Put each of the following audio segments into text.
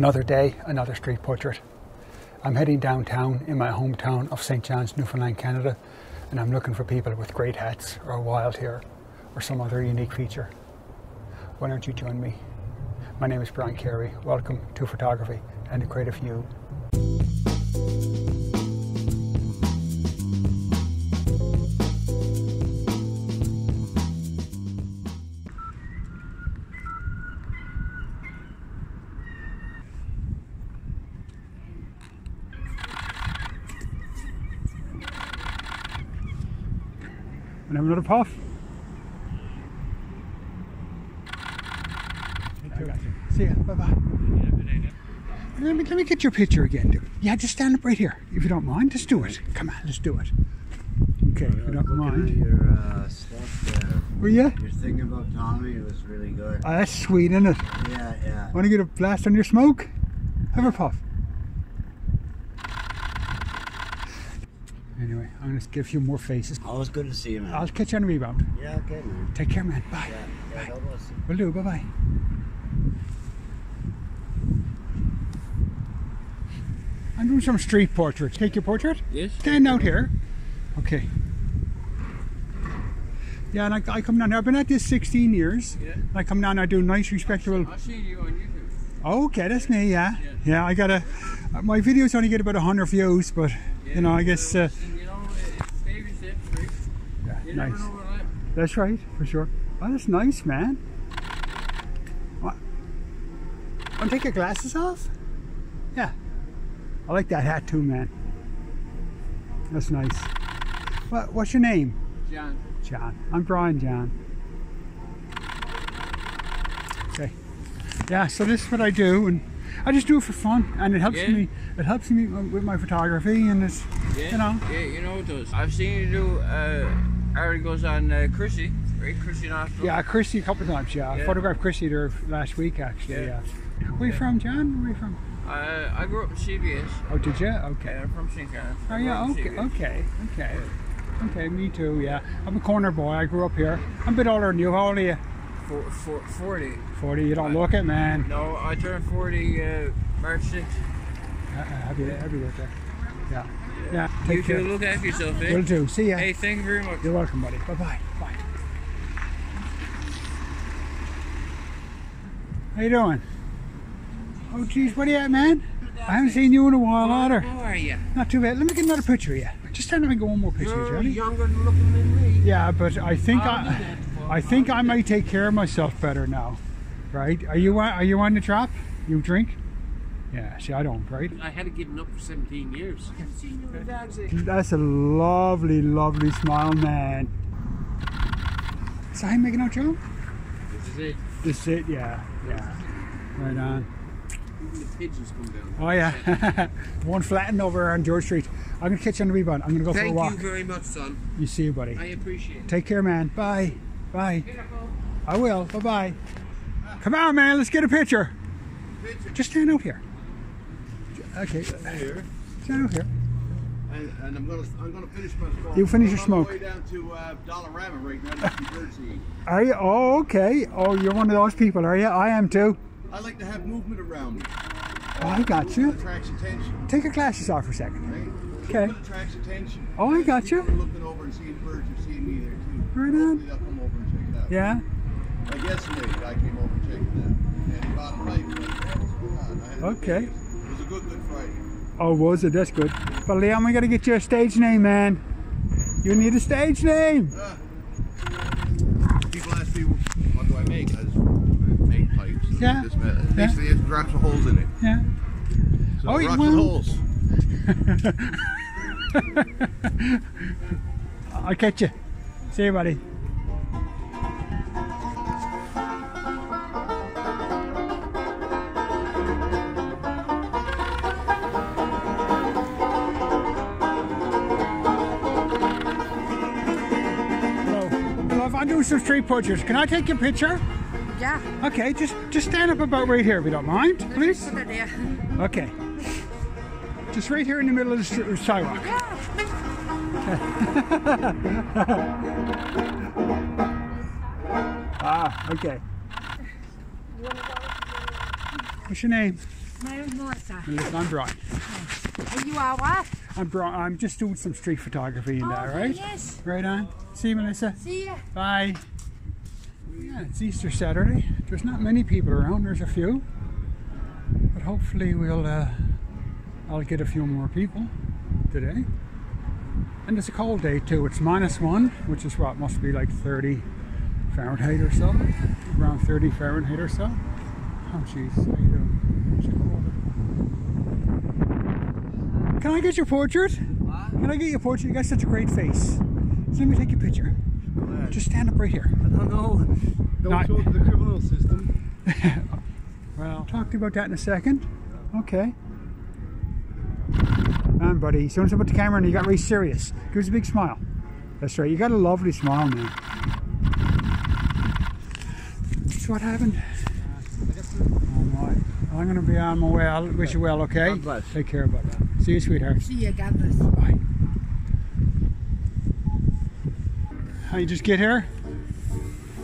Another day, another street portrait. I'm heading downtown in my hometown of St. John's, Newfoundland, Canada, and I'm looking for people with great hats or wild hair or some other unique feature. Why don't you join me? My name is Brian Carey. Welcome to photography and to create a have another puff. I you. See ya. Bye bye. Let me, let me get your picture again, dude. Yeah, just stand up right here. If you don't mind, just do it. Come on, let's do it. Okay, if you don't mind. at your uh, stuff there. Were you? Your thing about Tommy It was really good. Oh, that's sweet, isn't it? Yeah, yeah. Want to get a blast on your smoke? Have a puff. Anyway, I'm going to give you more faces. Always good to see you, man. I'll catch you on the rebound. yeah, okay, man. Take care, man. Bye. Yeah, yeah, you. Will do. Bye bye. I'm doing some street portraits. Take your portrait. Yes. Stand out here. Okay. Yeah, and I, I come down here. I've been at this 16 years. Yeah. I come down. I do nice, respectable. I've seen you on YouTube. Okay, that's me. Yeah. Yeah. Yeah. I got a. My videos only get about 100 views, but you know, I guess. Uh, you know, it's baby steps, right? yeah, nice. That's right, for sure. Oh, that's nice, man. What? Want to take your glasses off? Yeah. I like that hat too, man. That's nice. What, what's your name? John. John. I'm Brian John. Okay. Yeah, so this is what I do, and I just do it for fun, and it helps Yeah. me. It helps me with my photography, and it's Yeah. you know. Yeah, you know it does. I've seen you do uh, articles on uh, Chrissy, right? Chrissy Nostril. Yeah, Chrissy a couple of times. Yeah, I photographed Chrissy there last week actually. Yeah. Yeah. Where you from, John? Where you from? Uh, I grew up in CBS. Oh, did you? Okay. Okay, I'm from St. Oh yeah. Okay. Okay. Okay. Okay. Me too. Yeah. I'm a corner boy. I grew up here. I'm a bit older than you. How old are you? For, for, 40. Forty. You don't look it, man. No, I turned 40 uh, March 6th. Uh, happy, happy birthday. Yeah. Yeah. You Take care. two look after yourself, eh? Will do. See ya. Hey, thank you very much. You're welcome, buddy. Bye bye. Bye. How you doing? Oh, geez, what are you at, man? I haven't seen you in a while either. How are you? Not too bad. Let me get another picture of you. Just stand up and go one more picture, You're Johnny. younger looking than me. Yeah, but I think do I, that. I think I might take care of myself better now. Right? Are you on- are you on the trap? You drink? Yeah. See, I don't. Right? I had to give it up for 17 years. I haven't seen you in dogs. That's a lovely, lovely smile, man. So how you making out, Joe? This is it. This is it. Yeah. Yeah. Right on. The pigeons come down. Oh yeah. One flattened over on George Street. I'm gonna catch you on the rebound. I'm gonna go for a walk. Thank you very much, son. You see you, buddy. I appreciate it. Take care, man. Bye. Bye. I will. Bye bye. Come on, man. Let's get a picture. Just stand out here. Okay. here, Stand out here. and, and I'm gonna I'm gonna finish my smoke. You finish your I'm smoke. On the way down to uh, Dollarama right now to some birds to eat. Are you? Oh, okay. Oh, you're one of those people, are you? I am too. I like to have movement around me. Oh, I got you. Attention. Take your glasses off for a second. Right? Okay. Movement attracts attention. Oh, I got you. Looking over and seeing birds are seeing me there too. Right on. They'll come over and check it out. Yeah. Like yesterday, the guy came over and checked it out. And he bought a knife. and I said, "Oh, God, I had Okay. It was a good Good Friday. Oh, was it? That's good. But Liam, we gotta get you a stage name, man. You need a stage name. Uh, people ask me, what do I make? I just make pipes. Yeah. This, ma- basically, it drops with holes in it. Yeah. So Oh, it you rocks with holes. I'll catch you. See you, buddy. I'm doing some street portraits, can I take your picture? Yeah, Okay, just just stand up about right here if you don't mind, please. Okay. Just right here in the middle of the str- sidewalk. ah, okay. What's your name? My name's Melissa. Listen, I'm Brian. And you are what? I'm Brian. I'm just doing some street photography in there, right? Yes. Right on. See you, Melissa. See ya. Bye. Yeah, it's Easter Saturday. There's not many people around. There's a few, but hopefully we'll. Uh, I'll get a few more people today. And it's a cold day too. It's minus one, which is what must be like 30 Fahrenheit or so, around 30 Fahrenheit or so. Oh jeez, how you doing? Can I get your portrait? Can I get your portrait? You got such a great face. So let me take your picture. Just stand up right here. I don't know. Don't Not- go to the criminal system. Well, I'll talk to you about that in a second. Okay. Man, buddy, as soon as I put the camera in, you got really serious. Give us a big smile. That's right. You got a lovely smile, man. So what happened? Oh. I'm gonna be on my way. I'll wish you well, okay? God bless. Take care, buddy. See you, sweetheart. See you. God bless. Bye. How you just get here?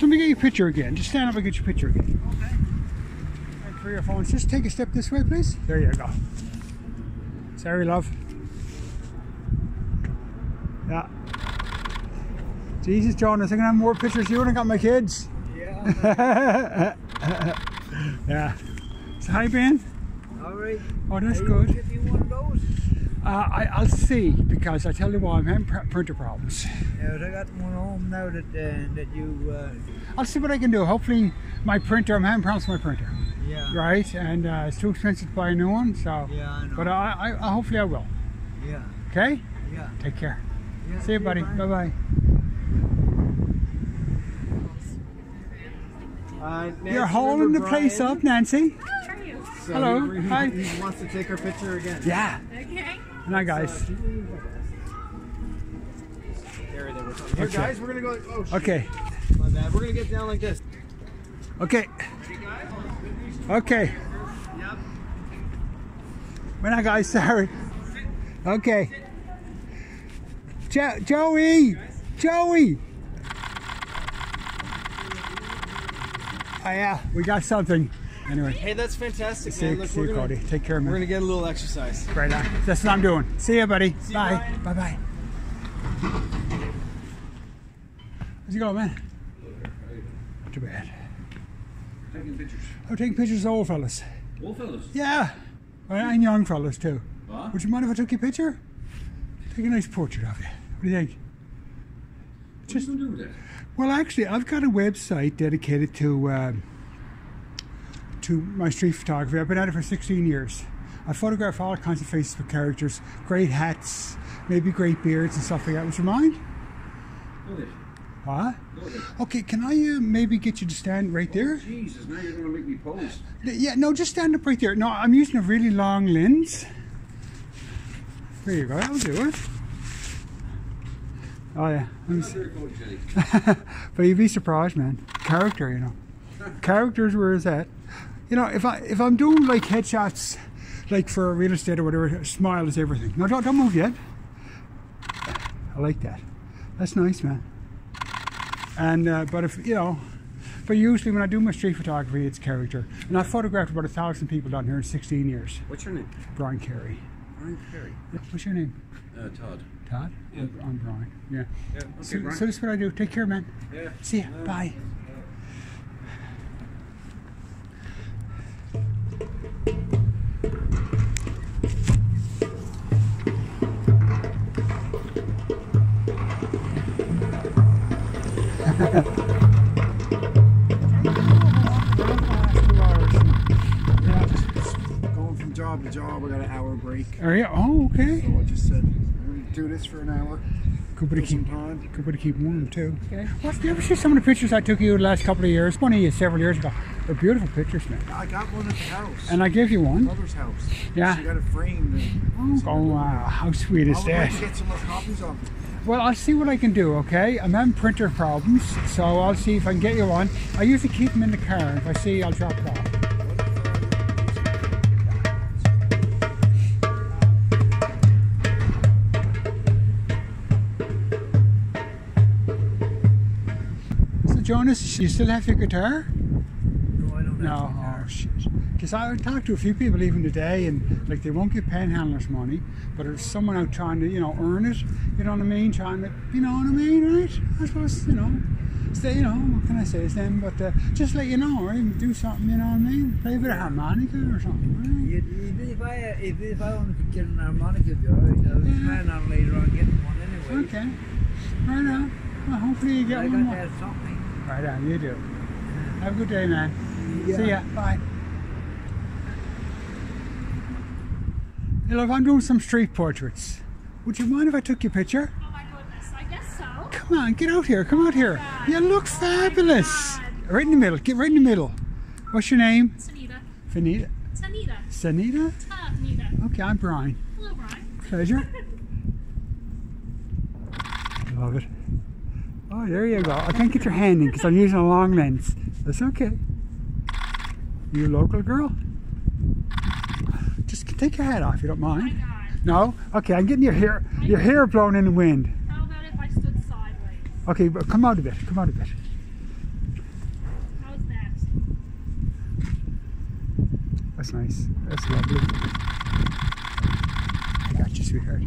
Let me get your picture again. Just stand up and get your picture again. Okay. And for your phones, just take a step this way, please. There you go. Sorry, love. Yeah. Jesus, John, I'm gonna have more pictures of you when I got my kids. Yeah. Yeah. So how you been? All right. Oh, that's Are good. Give me one of those. Uh, I, I'll see because I tell you why I'm having pr- printer problems. Yeah, but I got one home now that uh, that you. Uh, I'll see what I can do. Hopefully, my printer. I'm having problems with my printer, yeah. right? And uh, it's too expensive to buy a new one. So, Yeah, I know. but I, I, I hopefully I will. yeah. Okay. Yeah. Take care. yeah. See you, buddy. Bye bye. Uh, You're holding the place up, Nancy. So Hello. He, he, Hi. he wants to take our picture again. Yeah. Okay. Hi guys. Here, there, we're coming. Here, Okay. guys, we're gonna go. Oh, shit. Okay. My bad. We're gonna get down like this. Okay. Okay. When I guys, sorry. Okay. Jo- Joey! Joey! Oh yeah, we got something. Anyway, Hey, that's fantastic, see, man. Look, see we're you, gonna, Cody. Take care, we're gonna get a little exercise. Right on. Uh, that's what I'm doing. See you, buddy. you, bye. Brian. Bye bye. How's it going, man? Not too bad. Taking pictures. I'm taking pictures of old fellas. Old fellas. Yeah. Well, And young fellas, too. What? Would you mind if I took your picture? Take a nice portrait of you. What do you think? What are you gonna do with that? Well, actually, I've got a website dedicated to um to my street photography. I've been at it for 16 years. I photograph all kinds of faces with characters, great hats, maybe great beards and stuff like that. Would you mind? Go ahead. Huh? Go ahead. Okay, can I uh, maybe get you to stand right there? Jesus, now you're gonna make me pose. Yeah, no, just stand up right there. No, I'm using a really long lens. There you go, that'll do it. Oh yeah, Let me see. But you'd be surprised, man. Character, you know. Characters where is that? You know, if I if I'm doing like headshots, like for real estate or whatever, smile is everything. No, don't don't move yet. I like that. That's nice, man. And uh, but if you know, but usually when I do my street photography, it's character. And I've photographed about a thousand people down here in 16 years. What's your name? Brian Carey. Brian Carey. What's your name? Uh, Todd. Todd. Yeah. I'm, I'm Brian. Yeah. Yeah. Okay, So, Brian. so this is what I do. Take care, man. yeah. See ya. Bye. Going from job to job, I got an hour break. Are you? Oh, okay. So I just said, do this for an hour. Good way to keep, good way to keep warm too. Okay. What, do you ever see some of the pictures I took you the last couple of years? One of you several years ago. They're beautiful pictures, man. I got one at the house. And I gave you one. mother's house. Yeah. She got it framed. And Oh wow, how sweet is I would like that? get some more copies of it. Well, I'll see what I can do. Okay, I'm having printer problems, so I'll see if I can get you one. I usually keep them in the car. If I see, I'll drop it off. Jonas, you still have your guitar? No, I don't No, actually oh. Because I talked to a few people even today, and like they won't give panhandlers money, but there's someone out trying to, you know, earn it. You know what I mean? Trying to, you know what I mean, right? I suppose, you know, stay, you know, what can I say to them? But uh, just let you know, or even Do something, you know what I mean? Play a bit of harmonica or something, right? You- Even if I if, if I wanted to get an harmonica job, I was planning on later on getting one anyway. Okay. Right on. Well, hopefully you get I one more. have something. Right on, you do. Have a good day, man. Yeah. See ya. Bye. Hey, look, I'm doing some street portraits. Would you mind if I took your picture? Oh my goodness, I guess so. Come on, get out here. Come out here. God. You look Oh fabulous. Right in the middle. Get right in the middle. What's your name? Sanita. Fanita? Sanita. Sanita? Tanita. Uh, okay, I'm Brian. Hello, Brian. Pleasure. Love it. Oh, there you go. I can't get your hand in because I'm using a long lens. That's okay. You a local girl? Just take your hat off, if you don't Oh mind. No? Okay, I'm getting your hair, your hair blown in the wind. How about if I stood sideways? Okay, but come out a bit. Come out a bit. How's that? That's nice. That's lovely. I got you, sweetheart.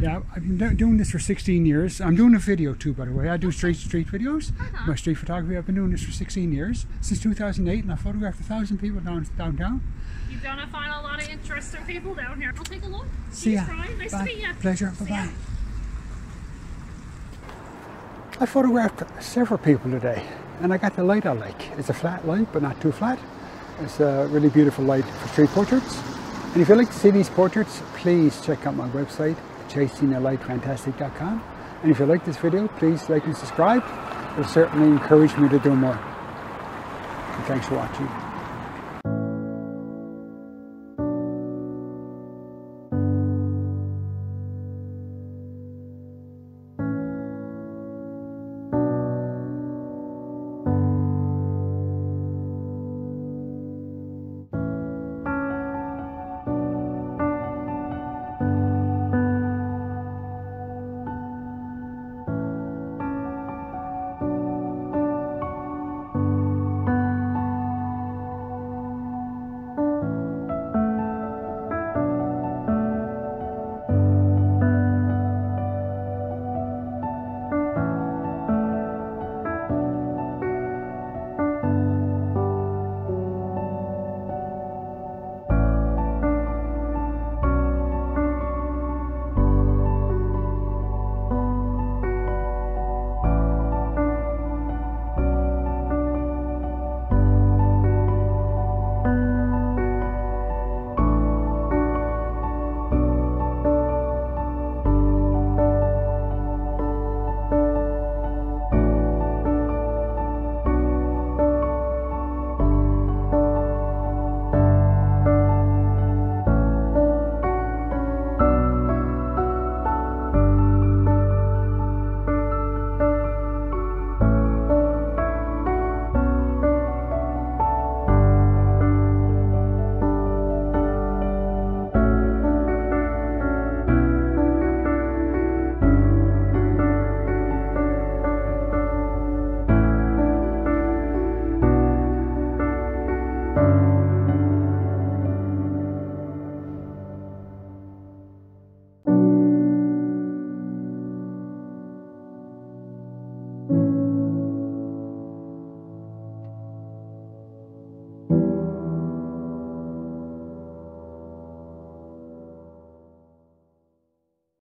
Yeah, I've been doing this for 16 years. I'm doing a video too, by the way. I do street street videos. Uh-huh. My street photography. I've been doing this for 16 years since 2008, and I photographed a thousand people down downtown. You're gonna find a lot of interesting people down here. I'll take a look. See ya. Brian. Nice Bye. to meet you. Pleasure. Bye ya. bye. I photographed several people today, and I got the light I like. It's a flat light, but not too flat. It's a really beautiful light for street portraits. And if you'd like to see these portraits, please check out my website, chasingthelightfantastic.com. And if you like this video, please like and subscribe. It'll certainly encourage me to do more. And thanks for watching.